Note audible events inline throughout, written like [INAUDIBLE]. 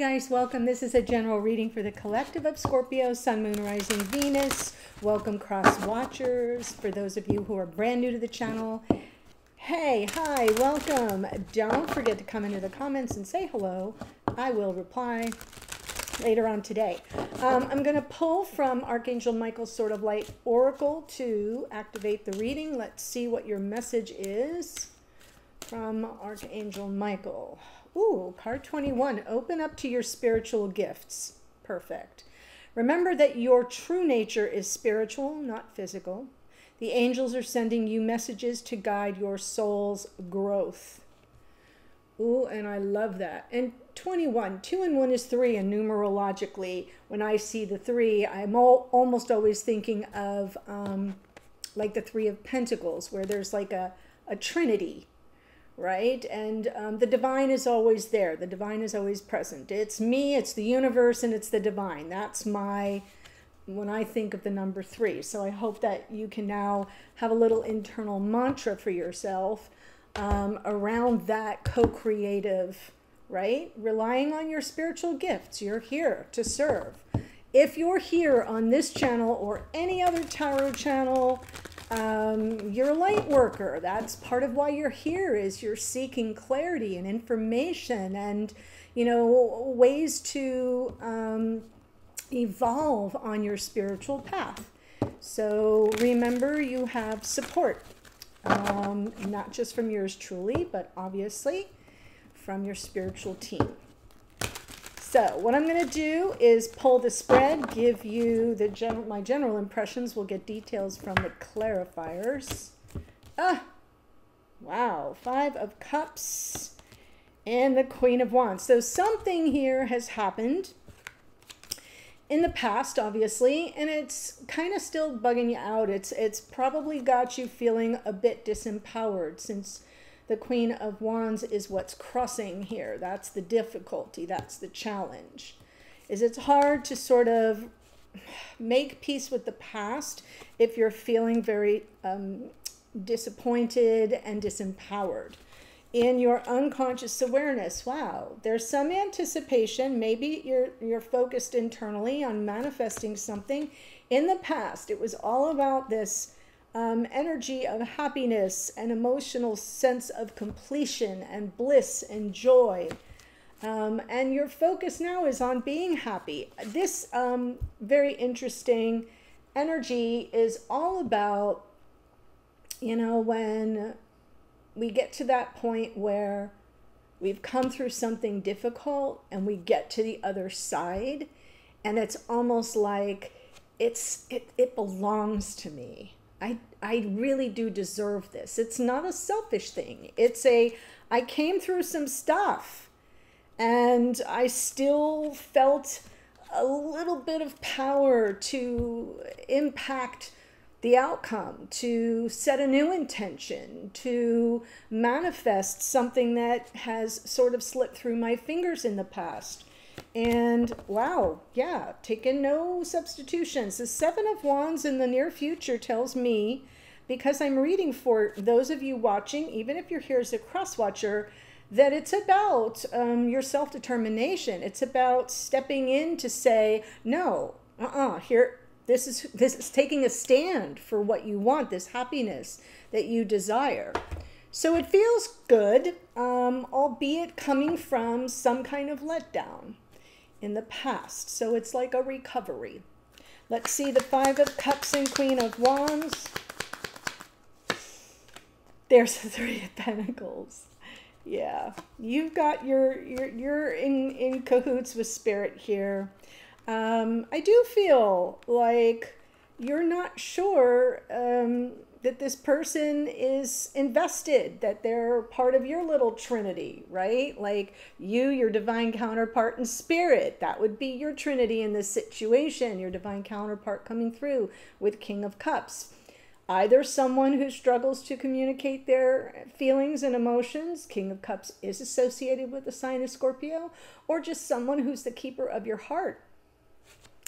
guys, welcome. This is a general reading for the collective of Scorpio, Sun, Moon, Rising, Venus. Welcome, cross watchers. For those of you who are brand new to the channel, hey, hi, welcome. Don't forget to come into the comments and say hello. I will reply later on today. Um, I'm going to pull from Archangel Michael's Sword of Light Oracle to activate the reading. Let's see what your message is from Archangel Michael. Ooh, card 21. Open up to your spiritual gifts. Perfect. Remember that your true nature is spiritual, not physical. The angels are sending you messages to guide your soul's growth. Ooh, and I love that. And 21, 2 and 1 is 3, and numerologically, when I see the 3, I'm all, almost always thinking of um, like the 3 of Pentacles, where there's like a, a trinity right? And um, the divine is always there. The divine is always present. It's me, it's the universe, and it's the divine. That's my, when I think of the number three. So I hope that you can now have a little internal mantra for yourself um, around that co creative, right? Relying on your spiritual gifts. You're here to serve. If you're here on this channel or any other tarot channel, um, you're a light worker. That's part of why you're here is you're seeking clarity and information and, you know, ways to um, evolve on your spiritual path. So remember you have support, um, not just from yours truly, but obviously from your spiritual team. So what I'm going to do is pull the spread, give you the general, my general impressions. We'll get details from the clarifiers. Ah, wow, Five of Cups and the Queen of Wands. So something here has happened in the past, obviously, and it's kind of still bugging you out. It's, it's probably got you feeling a bit disempowered since the Queen of Wands is what's crossing here. That's the difficulty. That's the challenge. Is it's hard to sort of make peace with the past if you're feeling very um, disappointed and disempowered. In your unconscious awareness, wow, there's some anticipation. Maybe you're you're focused internally on manifesting something. In the past, it was all about this um, energy of happiness and emotional sense of completion and bliss and joy. Um, and your focus now is on being happy. This um, very interesting energy is all about, you know, when we get to that point where we've come through something difficult and we get to the other side, and it's almost like it's it, it belongs to me I, I really do deserve this. It's not a selfish thing. It's a, I came through some stuff and I still felt a little bit of power to impact the outcome, to set a new intention, to manifest something that has sort of slipped through my fingers in the past. And wow, yeah, taking no substitutions. The Seven of Wands in the near future tells me, because I'm reading for those of you watching, even if you're here as a cross watcher, that it's about um, your self determination. It's about stepping in to say, no, uh uh-uh, uh, here, this is, [LAUGHS] this is taking a stand for what you want, this happiness that you desire. So it feels good, um, albeit coming from some kind of letdown in the past. So it's like a recovery. Let's see the Five of Cups and Queen of Wands. There's the [LAUGHS] Three of Pentacles. Yeah, you've got your, your you're in, in cahoots with spirit here. Um, I do feel like you're not sure um, that this person is invested, that they're part of your little trinity, right? Like you, your divine counterpart in spirit, that would be your trinity in this situation, your divine counterpart coming through with King of Cups. Either someone who struggles to communicate their feelings and emotions, King of Cups is associated with the sign of Scorpio, or just someone who's the keeper of your heart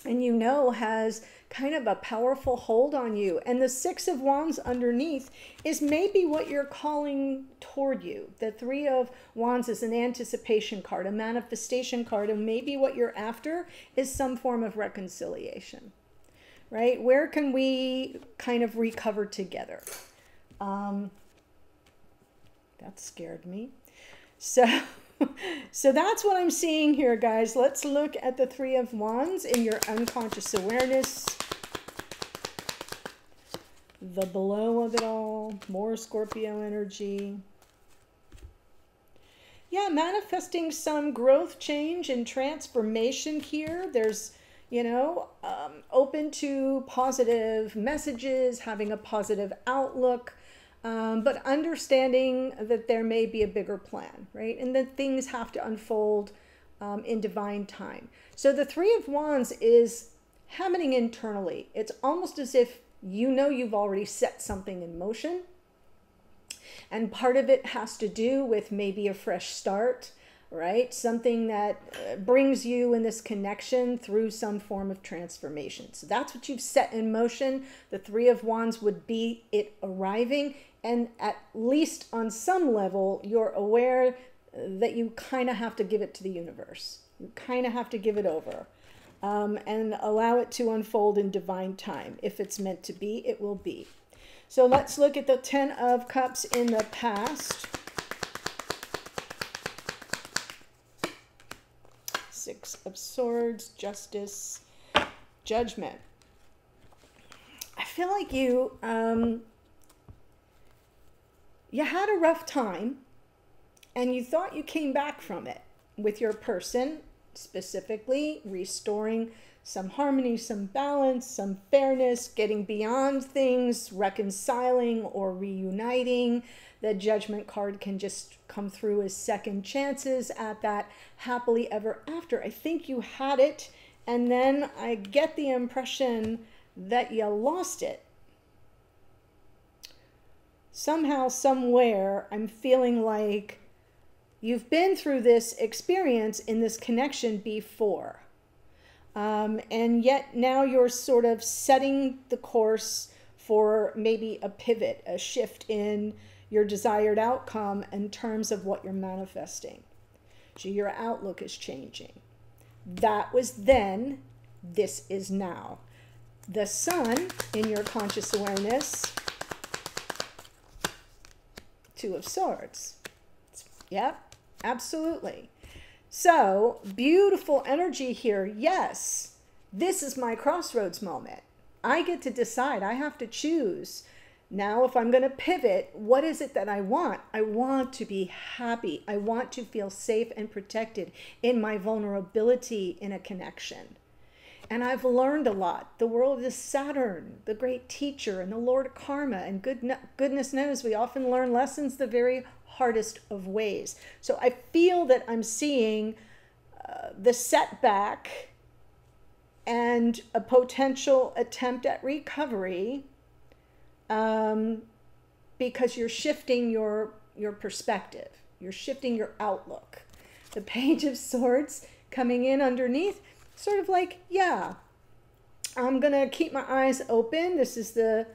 and you know has kind of a powerful hold on you. And the Six of Wands underneath is maybe what you're calling toward you. The Three of Wands is an anticipation card, a manifestation card, and maybe what you're after is some form of reconciliation, right? Where can we kind of recover together? Um, that scared me. So. [LAUGHS] so that's what I'm seeing here, guys. Let's look at the Three of Wands in your unconscious awareness. The blow of it all, more Scorpio energy. Yeah, manifesting some growth, change, and transformation here. There's, you know, um, open to positive messages, having a positive outlook um, but understanding that there may be a bigger plan, right? And that things have to unfold um, in divine time. So the Three of Wands is happening internally. It's almost as if you know you've already set something in motion. And part of it has to do with maybe a fresh start, right? Something that uh, brings you in this connection through some form of transformation. So that's what you've set in motion. The Three of Wands would be it arriving and at least on some level you're aware that you kind of have to give it to the universe you kind of have to give it over um, and allow it to unfold in divine time if it's meant to be it will be so let's look at the ten of cups in the past six of swords justice judgment. I feel like you um, you had a rough time and you thought you came back from it with your person, specifically restoring some harmony, some balance, some fairness, getting beyond things, reconciling or reuniting. The judgment card can just come through as second chances at that happily ever after. I think you had it, and then I get the impression that you lost it somehow, somewhere, I'm feeling like you've been through this experience in this connection before. Um, and yet now you're sort of setting the course for maybe a pivot, a shift in your desired outcome in terms of what you're manifesting. So your outlook is changing. That was then, this is now. The sun in your conscious awareness Two of Swords. Yep, absolutely. So, beautiful energy here. Yes, this is my crossroads moment. I get to decide. I have to choose. Now, if I'm going to pivot, what is it that I want? I want to be happy. I want to feel safe and protected in my vulnerability in a connection. And I've learned a lot. The world is Saturn, the great teacher, and the Lord of Karma. And good, goodness knows we often learn lessons the very hardest of ways. So I feel that I'm seeing uh, the setback and a potential attempt at recovery um, because you're shifting your your perspective. You're shifting your outlook. The [LAUGHS] Page of Swords coming in underneath sort of like, yeah, I'm going to keep my eyes open. This is the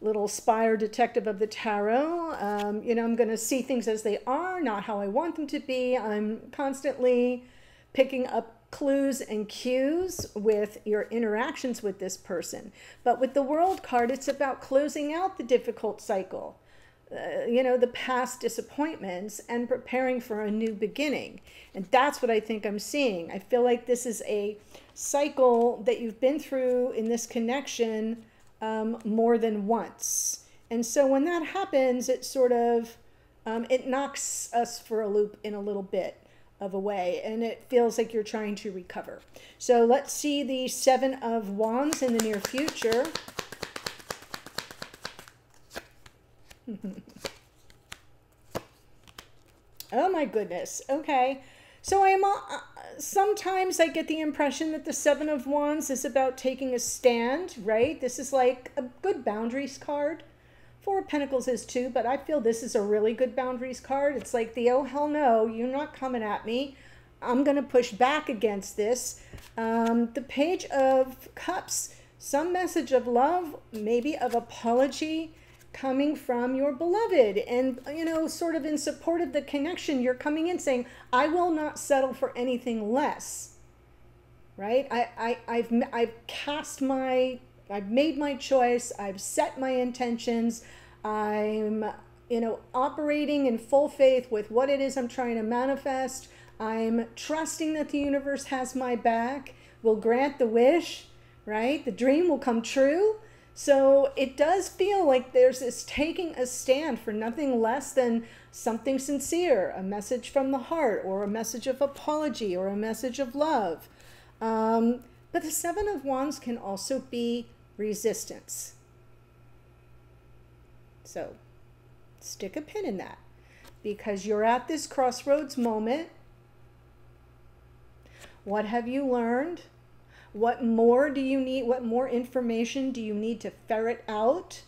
little spire detective of the tarot. Um, you know, I'm going to see things as they are, not how I want them to be. I'm constantly picking up clues and cues with your interactions with this person. But with the world card, it's about closing out the difficult cycle. Uh, you know, the past disappointments and preparing for a new beginning. And that's what I think I'm seeing. I feel like this is a cycle that you've been through in this connection um, more than once. And so when that happens, it sort of, um, it knocks us for a loop in a little bit of a way and it feels like you're trying to recover. So let's see the Seven of Wands in the near future. [LAUGHS] oh my goodness. Okay. So I am uh, sometimes I get the impression that the 7 of wands is about taking a stand, right? This is like a good boundaries card. Four of Pentacles is too, but I feel this is a really good boundaries card. It's like the oh hell no, you're not coming at me. I'm going to push back against this. Um, the Page of Cups, some message of love, maybe of apology coming from your beloved. And you know sort of in support of the connection you're coming in saying i will not settle for anything less. Right? I, I i've i've cast my i've made my choice. I've set my intentions. I'm you know operating in full faith with what it is i'm trying to manifest. I'm trusting that the universe has my back will grant the wish right? The dream will come true so it does feel like there's this taking a stand for nothing less than something sincere, a message from the heart, or a message of apology, or a message of love. Um, but the Seven of Wands can also be resistance. So stick a pin in that because you're at this crossroads moment. What have you learned? What more do you need? What more information do you need to ferret out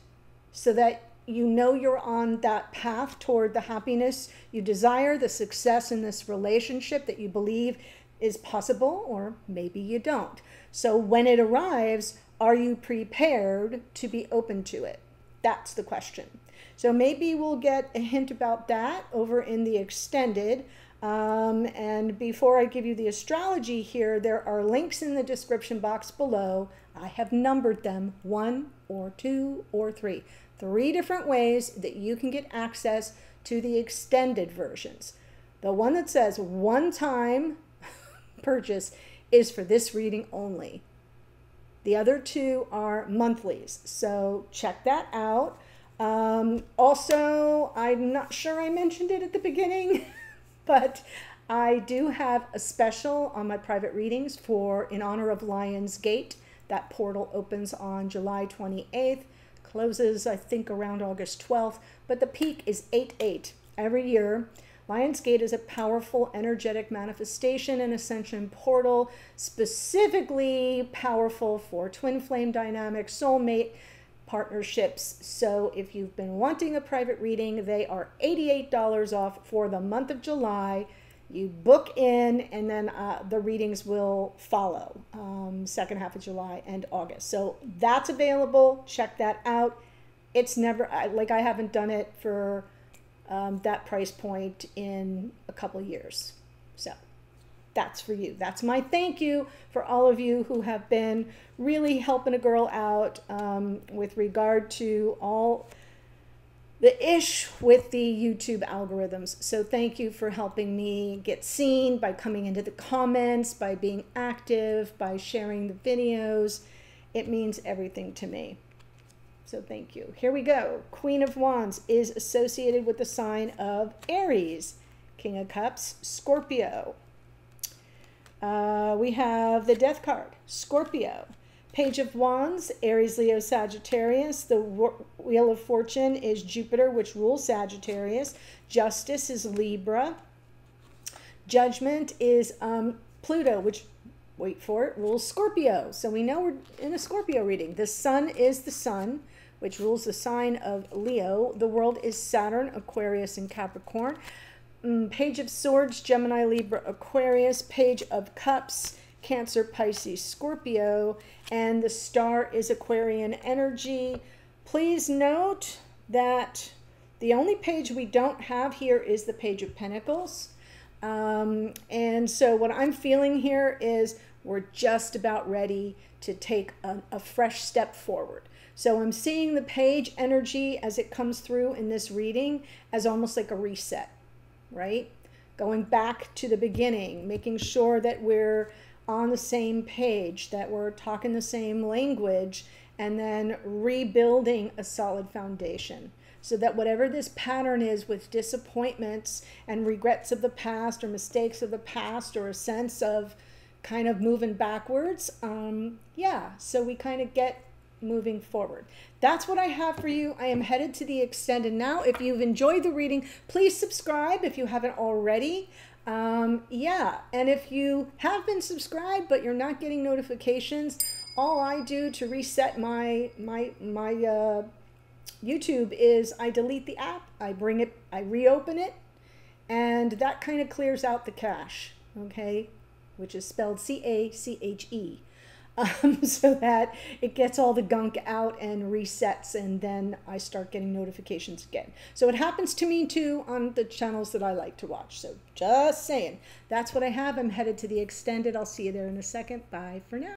so that you know you're on that path toward the happiness you desire, the success in this relationship that you believe is possible, or maybe you don't. So when it arrives, are you prepared to be open to it? That's the question. So maybe we'll get a hint about that over in the extended. Um, and before I give you the astrology here, there are links in the description box below. I have numbered them one or two or three. Three different ways that you can get access to the extended versions. The one that says one time [LAUGHS] purchase is for this reading only. The other two are monthlies. So check that out. Um, also, I'm not sure I mentioned it at the beginning. [LAUGHS] [LAUGHS] but I do have a special on my private readings for in honor of Lions Gate. That portal opens on July 28th, closes I think around August 12th, but the peak is 8-8 every year. Lionsgate is a powerful energetic manifestation and ascension portal, specifically powerful for twin flame dynamic, soulmate partnerships. So if you've been wanting a private reading, they are $88 off for the month of July. You book in, and then uh, the readings will follow um, second half of July and August. So that's available. Check that out. It's never like I haven't done it for um, that price point in a couple years. So that's for you. That's my thank you for all of you who have been really helping a girl out um, with regard to all the ish with the YouTube algorithms. So thank you for helping me get seen by coming into the comments, by being active, by sharing the videos. It means everything to me. So thank you. Here we go. Queen of Wands is associated with the sign of Aries. King of Cups, Scorpio. Uh, we have the Death card, Scorpio. Page of Wands, Aries, Leo, Sagittarius. The Wheel of Fortune is Jupiter, which rules Sagittarius. Justice is Libra. Judgment is um, Pluto, which, wait for it, rules Scorpio. So we know we're in a Scorpio reading. The Sun is the Sun, which rules the sign of Leo. The world is Saturn, Aquarius, and Capricorn. Mm, Page of Swords, Gemini, Libra, Aquarius. Page of Cups, Cancer, Pisces, Scorpio. And the star is Aquarian energy. Please note that the only page we don't have here is the Page of Pentacles. Um, and so what I'm feeling here is we're just about ready to take a, a fresh step forward. So I'm seeing the page energy as it comes through in this reading as almost like a reset right? Going back to the beginning, making sure that we're on the same page, that we're talking the same language, and then rebuilding a solid foundation so that whatever this pattern is with disappointments and regrets of the past or mistakes of the past or a sense of kind of moving backwards, um, yeah, so we kind of get moving forward. That's what I have for you. I am headed to the extended now. If you've enjoyed the reading, please subscribe if you haven't already. Um, yeah, and if you have been subscribed but you're not getting notifications, all I do to reset my my my uh, YouTube is I delete the app, I bring it, I reopen it, and that kind of clears out the cache. okay, which is spelled C A C H E, um, [LAUGHS] so that it gets all the gunk out and resets, and then I start getting notifications again. So it happens to me too on the channels that I like to watch. So just saying, that's what I have. I'm headed to the extended. I'll see you there in a second. Bye for now.